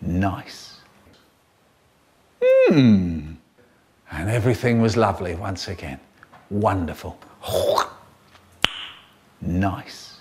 Nice. Hmm. And everything was lovely once again. Wonderful. Nice.